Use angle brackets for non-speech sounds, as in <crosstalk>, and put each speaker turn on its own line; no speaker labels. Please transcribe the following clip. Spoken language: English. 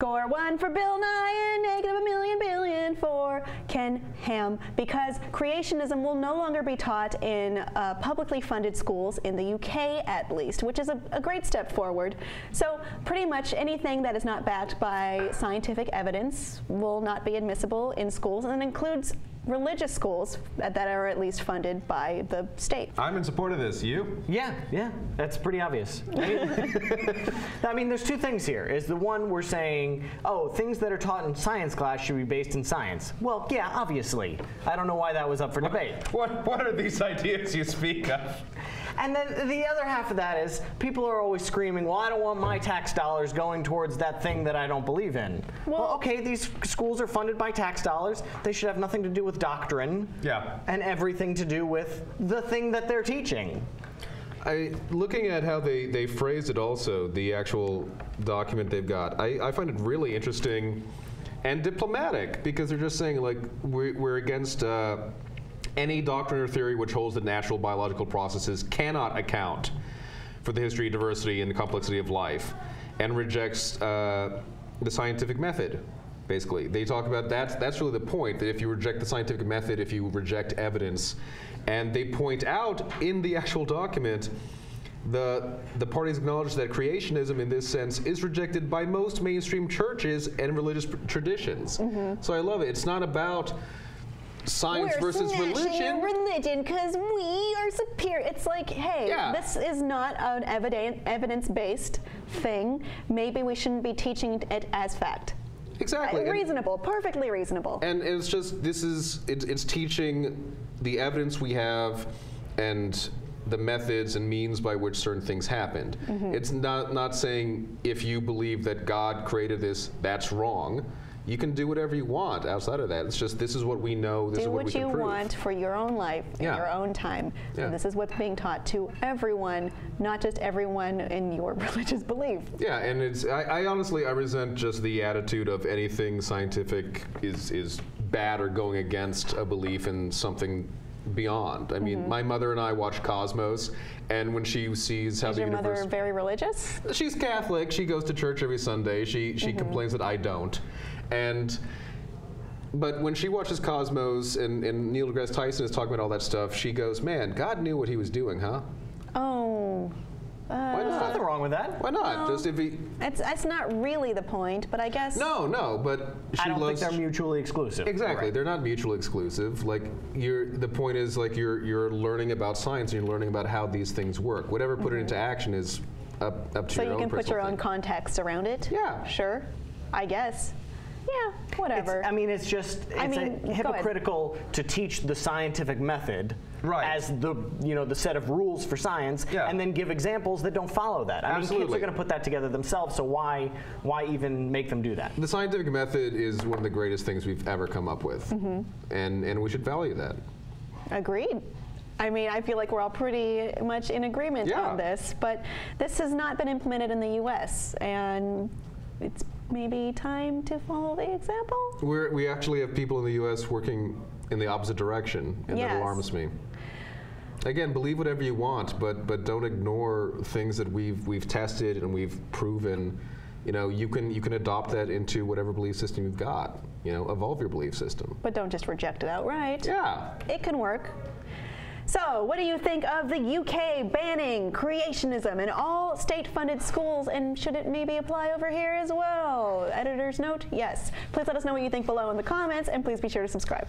Score one for Bill Nye and negative a million billion for Ken Ham because creationism will no longer be taught in uh, publicly funded schools in the UK at least, which is a, a, great step forward. So pretty much anything that is not backed by scientific evidence will not be admissible in schools and includes religious schools that, that are at least funded by the state.
I'm in support of this. You?
Yeah, yeah, that's pretty obvious. <laughs> I mean, <laughs> I mean, there's two things here. Is the one we're saying, oh, things that are taught in science class should be based in science. Well, yeah, obviously. I don't know why that was up for debate.
What, what are these <laughs> ideas you speak of?
And then the other half of that is people are always screaming, well, I don't want my tax dollars going towards that thing that I don't believe in. Well, well okay, these schools are funded by tax dollars. They should have nothing to do with doctrine.
Yeah.
And everything to do with the thing that they're teaching.
I, looking at how they, they phrased it also, the actual document they've got, I, I find it really interesting and diplomatic because they're just saying, like, we're, we're against. Uh, any doctrine or theory which holds that natural biological processes cannot account for the history, diversity, and the complexity of life, and rejects uh, the scientific method. Basically, they talk about that's that's really the point that if you reject the scientific method, if you reject evidence, and they point out in the actual document the, the parties acknowledge that creationism in this sense is rejected by most mainstream churches and religious traditions. Mm -hmm. So I love it. It's not about science
We're
versus religion.
religion because we are superior. It's like, hey, yeah. this is not an evidence evidence-based thing. Maybe we shouldn't be teaching it as fact.
Exactly.
Uh, reasonable, and, perfectly reasonable.
And it's just this is it's, it's teaching the evidence we have and the methods and means by which certain things happened. Mm -hmm. It's not not saying if you believe that God created this, that's wrong you can do whatever you want outside of that. It's just this is what we know. This
do
is
what,
what we
you
prove.
want for your own life yeah. in your own time. Yeah. And this is what's being taught to everyone, not just everyone in your <laughs> religious belief.
Yeah, and it's I, I honestly I resent just the attitude of anything scientific is is bad or going against a belief in something beyond. I mean, mm -hmm. my mother and I watch Cosmos, and when she sees how
Is
the
your
universe.
mother very religious?
She's Catholic. She goes to church every Sunday. She she mm -hmm. complains that I don't, and. But when she watches Cosmos and, and Neil deGrasse Tyson is talking about all that stuff, she goes, "Man, God knew what He was doing, huh?"
Oh.
Uh, Why not? nothing wrong with that.
Why not?
No,
Just if he.
It's that's not really the point, but I guess.
No, no, but she
I don't
loves.
think they're mutually exclusive.
Exactly,
right.
they're not mutually exclusive. Like you're, the point is like you're you're learning about science and you're learning about how these things work. Whatever put mm -hmm. it into mm-hmm. action is up up to
so
your
own. So you can put your
thing.
own context around it.
Yeah.
Sure. I guess. Yeah, whatever.
It's, I mean, it's just it's I mean, hypocritical to teach the scientific method right. as the you know the set of rules for science, yeah. and then give examples that don't follow that. I Absolutely. mean, kids are going to put that together themselves, so why why even make them do that?
The scientific method is one of the greatest things we've ever come up with, mm -hmm. and and we should value that.
Agreed. I mean, I feel like we're all pretty much in agreement
yeah.
on this, but this has not been implemented in the U.S. and it's maybe time to follow the example?
We're, we actually have people in the U.S. working in the opposite direction, and yes. that alarms me. Again, believe whatever you want, but but don't ignore things that we've we've tested and we've proven. You know, you can you can adopt that into whatever belief system you've got. You know, evolve your belief system.
But don't just reject it outright.
Yeah.
It can work. So, what do you think of the UK banning creationism in all state-funded schools, and should it maybe apply over here as well? Editor's note, yes. Please let us know what you think below in the comments, and please be sure to subscribe.